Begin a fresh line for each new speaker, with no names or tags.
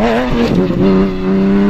Oh, my God.